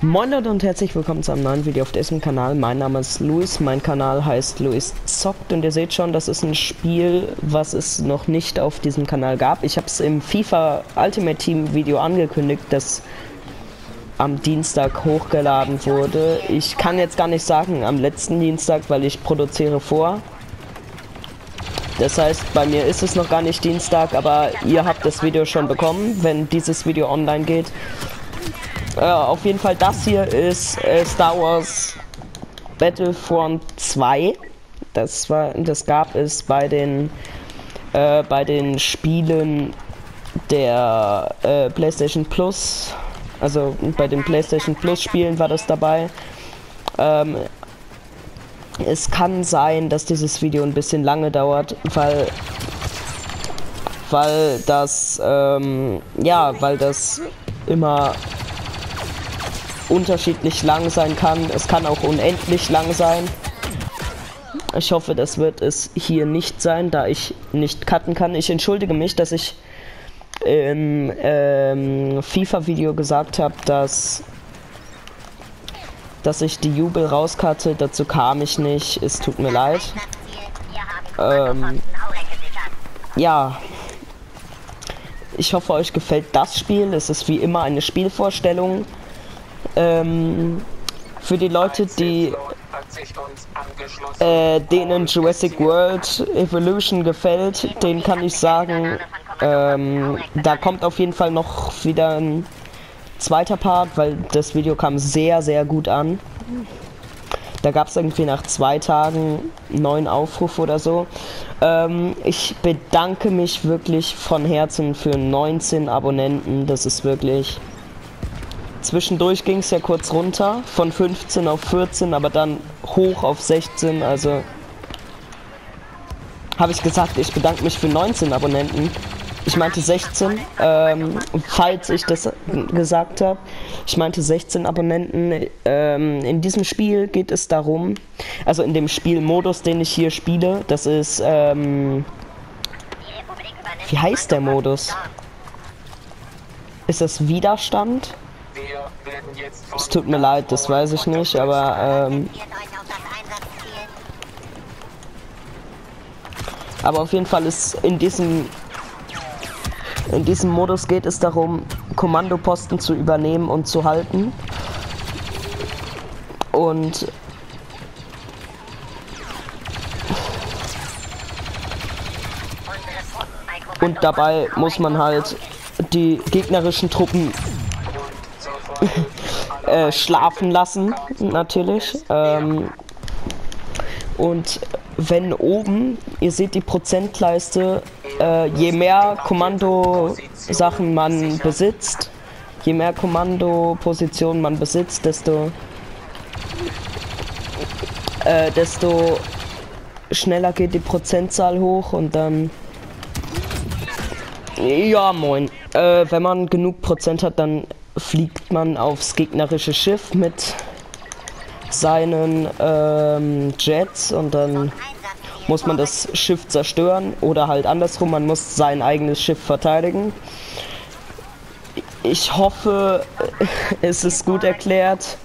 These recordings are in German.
Moin Leute und herzlich willkommen zu einem neuen Video auf diesem Kanal. Mein Name ist Luis, mein Kanal heißt Luis Zockt und ihr seht schon, das ist ein Spiel, was es noch nicht auf diesem Kanal gab. Ich habe es im FIFA Ultimate Team Video angekündigt, das am Dienstag hochgeladen wurde. Ich kann jetzt gar nicht sagen am letzten Dienstag, weil ich produziere vor. Das heißt, bei mir ist es noch gar nicht Dienstag, aber ihr habt das Video schon bekommen, wenn dieses Video online geht. Äh, auf jeden Fall, das hier ist äh, Star Wars Battlefront 2. Das war, das gab es bei den äh, bei den Spielen der äh, PlayStation Plus, also bei den PlayStation Plus Spielen war das dabei. Ähm, es kann sein, dass dieses Video ein bisschen lange dauert, weil weil das ähm, ja, weil das immer unterschiedlich lang sein kann. Es kann auch unendlich lang sein. Ich hoffe, das wird es hier nicht sein, da ich nicht cutten kann. Ich entschuldige mich, dass ich im ähm, FIFA-Video gesagt habe, dass dass ich die Jubel rauskatte. Dazu kam ich nicht. Es tut mir leid. Ähm, ja. Ich hoffe, euch gefällt das Spiel. Es ist wie immer eine Spielvorstellung. Ähm, für die Leute, die äh, denen Jurassic World Evolution gefällt, den kann ich sagen, ähm, da kommt auf jeden Fall noch wieder ein zweiter Part, weil das Video kam sehr, sehr gut an. Da gab es irgendwie nach zwei Tagen neun Aufrufe oder so. Ähm, ich bedanke mich wirklich von Herzen für 19 Abonnenten. Das ist wirklich. Zwischendurch ging es ja kurz runter, von 15 auf 14, aber dann hoch auf 16. Also habe ich gesagt, ich bedanke mich für 19 Abonnenten. Ich meinte 16, ähm, falls ich das gesagt habe. Ich meinte 16 Abonnenten. Ähm, in diesem Spiel geht es darum, also in dem Spielmodus, den ich hier spiele, das ist, ähm, wie heißt der Modus? Ist das Widerstand? Es tut mir leid, das weiß ich nicht, aber ähm, aber auf jeden Fall ist in diesem in diesem Modus geht es darum, Kommandoposten zu übernehmen und zu halten. Und und dabei muss man halt die gegnerischen Truppen äh, schlafen lassen, natürlich. Ähm, und wenn oben, ihr seht die Prozentleiste äh, je mehr Kommando-Sachen man besitzt, je mehr Kommandopositionen man besitzt, desto äh, desto schneller geht die Prozentzahl hoch und dann ja moin. Äh, wenn man genug Prozent hat, dann fliegt man aufs gegnerische Schiff mit seinen ähm, Jets und dann muss man das Schiff zerstören oder halt andersrum, man muss sein eigenes Schiff verteidigen. Ich hoffe, es ist gut erklärt.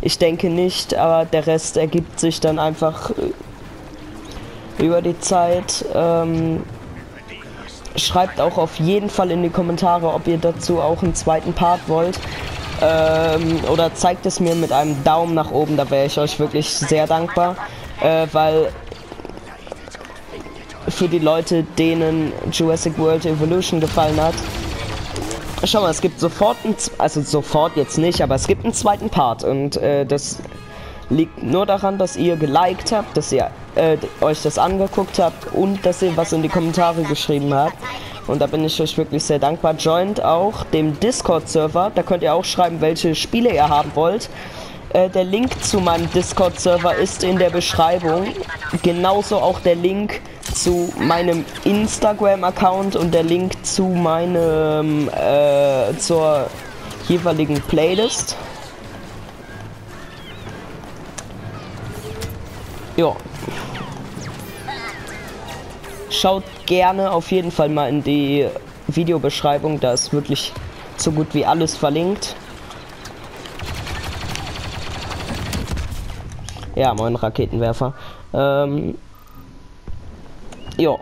Ich denke nicht, aber der Rest ergibt sich dann einfach äh, über die Zeit. Ähm, schreibt auch auf jeden Fall in die Kommentare, ob ihr dazu auch einen zweiten Part wollt. Ähm, oder zeigt es mir mit einem Daumen nach oben, da wäre ich euch wirklich sehr dankbar. Äh, weil für die Leute, denen Jurassic World Evolution gefallen hat. Schau mal, es gibt sofort, ein, also sofort jetzt nicht, aber es gibt einen zweiten Part und äh, das liegt nur daran, dass ihr geliked habt, dass ihr äh, euch das angeguckt habt und dass ihr was in die Kommentare geschrieben habt. Und da bin ich euch wirklich sehr dankbar. Joint auch dem Discord-Server. Da könnt ihr auch schreiben, welche Spiele ihr haben wollt. Äh, der Link zu meinem Discord-Server ist in der Beschreibung. Genauso auch der Link zu meinem Instagram-Account und der Link zu meinem äh, zur jeweiligen Playlist. Ja schaut gerne auf jeden Fall mal in die Videobeschreibung, da ist wirklich so gut wie alles verlinkt. Ja, moin Raketenwerfer. Ähm, ja.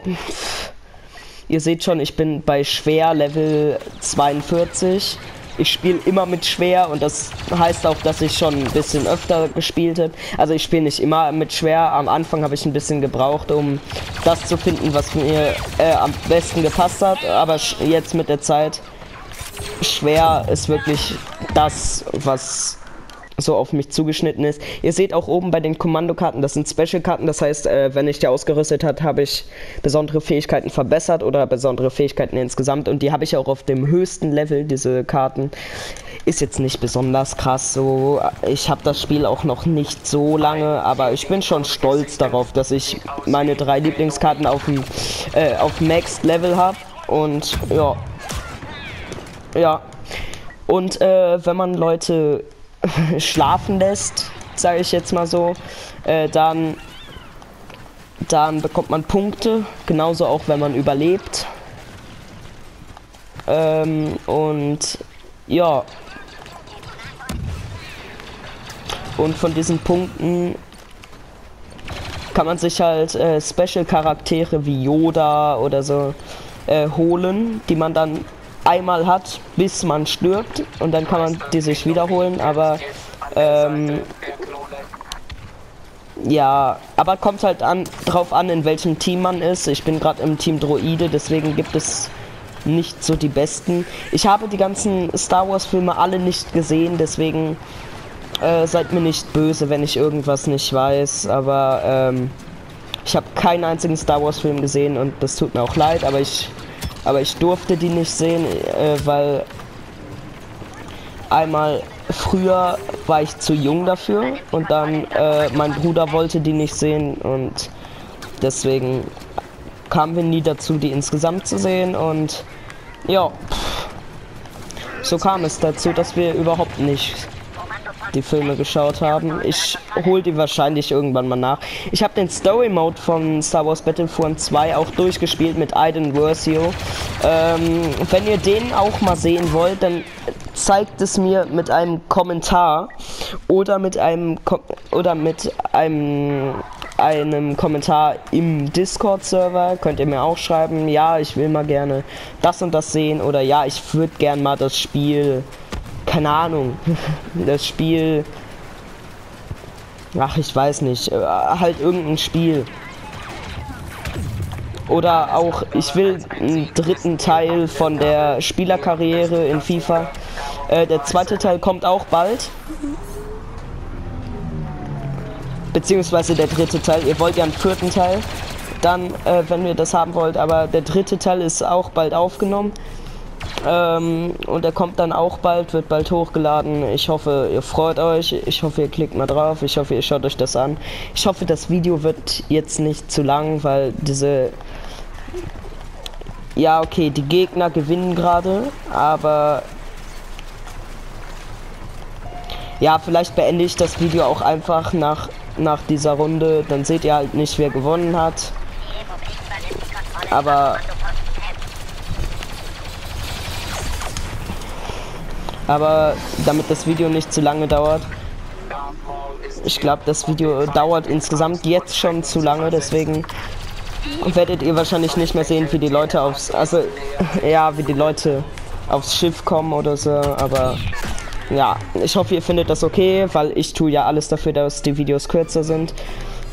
Ihr seht schon, ich bin bei schwer Level 42. Ich spiele immer mit schwer und das heißt auch, dass ich schon ein bisschen öfter gespielt habe. Also ich spiele nicht immer mit schwer. Am Anfang habe ich ein bisschen gebraucht, um das zu finden, was mir äh, am besten gepasst hat. Aber jetzt mit der Zeit schwer ist wirklich das, was so auf mich zugeschnitten ist. Ihr seht auch oben bei den Kommandokarten, das sind Special-Karten, das heißt, äh, wenn ich die ausgerüstet habe, habe ich besondere Fähigkeiten verbessert oder besondere Fähigkeiten insgesamt und die habe ich auch auf dem höchsten Level, diese Karten. Ist jetzt nicht besonders krass so. Ich habe das Spiel auch noch nicht so lange, aber ich bin schon stolz darauf, dass ich meine drei Lieblingskarten auf dem äh, auf Max Level habe und ja. Ja. Und äh, wenn man Leute schlafen lässt, sage ich jetzt mal so, äh, dann, dann bekommt man Punkte, genauso auch wenn man überlebt. Ähm, und ja. Und von diesen Punkten kann man sich halt äh, Special-Charaktere wie Yoda oder so äh, holen, die man dann einmal hat, bis man stirbt und dann kann man die sich wiederholen, aber ähm, ja, aber kommt halt an, drauf an, in welchem Team man ist. Ich bin gerade im Team Droide, deswegen gibt es nicht so die besten. Ich habe die ganzen Star Wars Filme alle nicht gesehen, deswegen äh, seid mir nicht böse, wenn ich irgendwas nicht weiß, aber ähm, ich habe keinen einzigen Star Wars Film gesehen und das tut mir auch leid, aber ich aber ich durfte die nicht sehen, äh, weil einmal früher war ich zu jung dafür und dann äh, mein Bruder wollte die nicht sehen und deswegen kamen wir nie dazu, die insgesamt zu sehen und ja, so kam es dazu, dass wir überhaupt nicht die Filme geschaut haben. Ich hole die wahrscheinlich irgendwann mal nach. Ich habe den Story Mode von Star Wars Battlefront 2 auch durchgespielt mit Aiden Versio. Ähm, wenn ihr den auch mal sehen wollt, dann zeigt es mir mit einem Kommentar oder mit einem Ko oder mit einem einem Kommentar im Discord-Server. Könnt ihr mir auch schreiben, ja, ich will mal gerne das und das sehen oder ja, ich würde gern mal das Spiel keine Ahnung, das Spiel, ach, ich weiß nicht, äh, halt irgendein Spiel. Oder auch, ich will einen dritten Teil von der Spielerkarriere in FIFA. Äh, der zweite Teil kommt auch bald. Beziehungsweise der dritte Teil. Ihr wollt ja einen vierten Teil. Dann, äh, wenn ihr das haben wollt. Aber der dritte Teil ist auch bald aufgenommen. Ähm, und er kommt dann auch bald, wird bald hochgeladen. Ich hoffe, ihr freut euch. Ich hoffe, ihr klickt mal drauf. Ich hoffe, ihr schaut euch das an. Ich hoffe, das Video wird jetzt nicht zu lang, weil diese... Ja, okay, die Gegner gewinnen gerade, aber... Ja, vielleicht beende ich das Video auch einfach nach, nach dieser Runde. Dann seht ihr halt nicht, wer gewonnen hat. Aber Aber damit das Video nicht zu lange dauert. Ich glaube, das Video dauert insgesamt jetzt schon zu lange, deswegen werdet ihr wahrscheinlich nicht mehr sehen, wie die Leute aufs, also ja, wie die Leute aufs Schiff kommen oder so, aber ja, ich hoffe, ihr findet das okay, weil ich tue ja alles dafür, dass die Videos kürzer sind.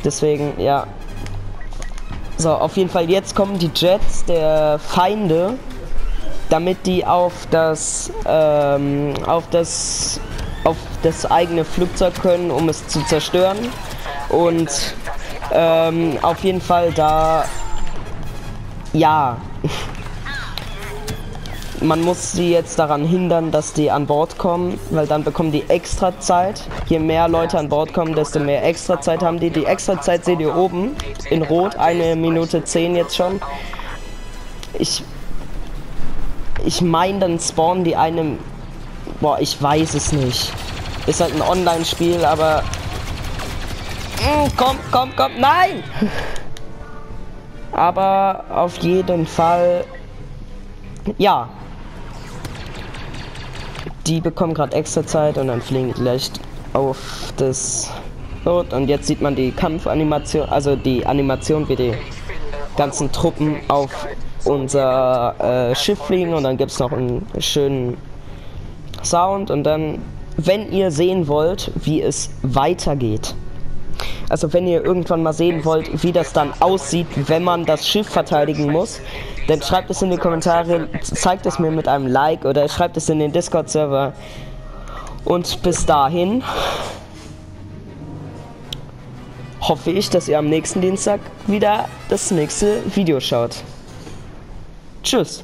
Deswegen, ja. So, auf jeden Fall jetzt kommen die Jets der Feinde damit die auf das ähm, auf das auf das eigene Flugzeug können, um es zu zerstören. Und ähm, auf jeden Fall da ja man muss sie jetzt daran hindern, dass die an Bord kommen, weil dann bekommen die extra Zeit. Je mehr Leute an Bord kommen, desto mehr extra Zeit haben die. Die extra Zeit seht ihr oben in Rot, eine Minute zehn jetzt schon. Ich ich meine, dann spawnen die einem. Boah, ich weiß es nicht. Ist halt ein Online-Spiel, aber. Mm, komm, komm, komm, nein! aber auf jeden Fall. Ja. Die bekommen gerade extra Zeit und dann fliegen gleich auf das Gut, und jetzt sieht man die Kampfanimation, also die Animation, wie die ganzen Truppen auf unser äh, Schiff fliegen und dann gibt es noch einen schönen Sound und dann, wenn ihr sehen wollt, wie es weitergeht, also wenn ihr irgendwann mal sehen wollt, wie das dann aussieht, wenn man das Schiff verteidigen muss, dann schreibt es in die Kommentare, zeigt es mir mit einem Like oder schreibt es in den Discord-Server. Und bis dahin hoffe ich, dass ihr am nächsten Dienstag wieder das nächste Video schaut. Tschüss.